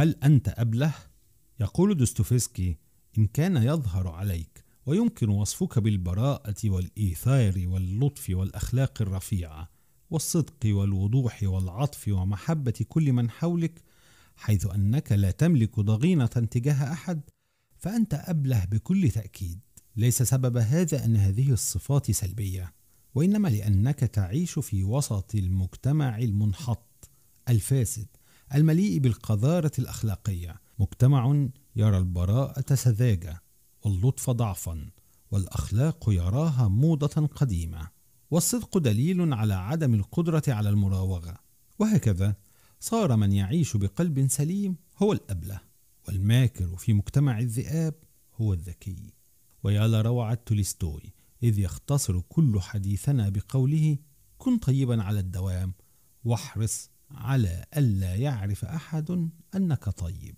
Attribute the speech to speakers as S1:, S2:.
S1: هل أنت أبله؟ يقول دوستويفسكي إن كان يظهر عليك ويمكن وصفك بالبراءة والإيثار واللطف والأخلاق الرفيعة والصدق والوضوح والعطف ومحبة كل من حولك حيث أنك لا تملك ضغينة تجاه أحد فأنت أبله بكل تأكيد ليس سبب هذا أن هذه الصفات سلبية وإنما لأنك تعيش في وسط المجتمع المنحط الفاسد المليء بالقذارة الأخلاقية. مجتمع يرى البراءة سذاجة واللطف ضعفا والأخلاق يراها موضة قديمة. والصدق دليل على عدم القدرة على المراوغة. وهكذا صار من يعيش بقلب سليم هو الأبلة والماكر في مجتمع الذئاب هو الذكي. ويا لروعة تولستوي إذ يختصر كل حديثنا بقوله كن طيبا على الدوام واحرص على ألا يعرف أحد أنك طيب.